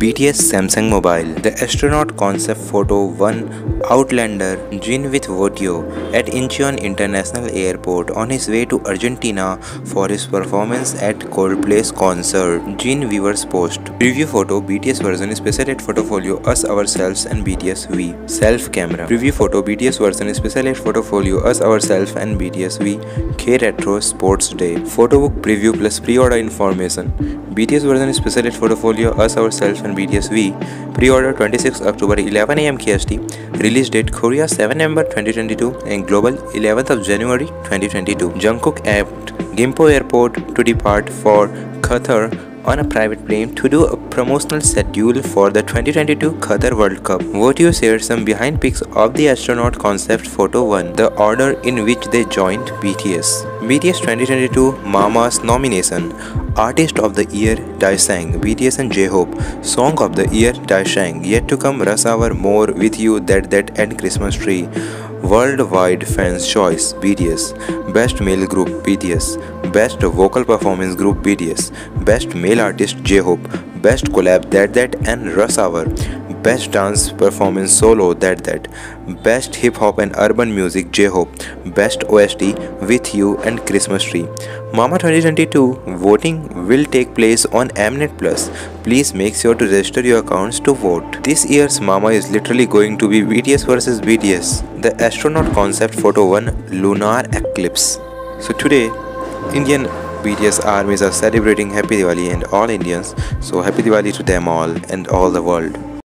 BTS Samsung Mobile. The astronaut concept photo won Outlander Jin with Votio at Incheon International Airport on his way to Argentina for his performance at Coldplay's concert. Jin viewers post. Preview photo BTS version special at Photofolio Us Ourselves and BTS We. Self camera. Preview photo BTS version special at Photofolio Us Ourselves and BTS We. K Retro Sports Day. Photobook preview plus pre-order information. BTS version special at Photofolio Us Ourselves BTS V, Pre-order 26 October 11 am KST. Release date Korea 7 November 2022 and global 11th of January 2022. Jungkook at Gimpo Airport to depart for Qatar on a private plane to do a promotional schedule for the 2022 Qatar World Cup. Votio shared some behind pics of the astronaut concept photo 1, the order in which they joined BTS. BTS 2022 Mama's nomination. Artist of the Year Daesang BTS and J-Hope. Song of the Year Daesang Yet to come Hour More With You That That and Christmas Tree. Worldwide Fans Choice BTS Best Male Group BTS Best Vocal Performance Group BTS Best Male Artist J-Hope Best Collab That That and Rush Hour Best Dance Performance Solo That That Best Hip Hop and Urban Music J-Hope Best OST With You and Christmas Tree Mama 2022 voting will take place on Mnet Plus. Please make sure to register your accounts to vote. This year's Mama is literally going to be BTS versus BTS. The astronaut concept photo 1 lunar eclipse. So today Indian BTS armies are celebrating Happy Diwali and all Indians. So Happy Diwali to them all and all the world.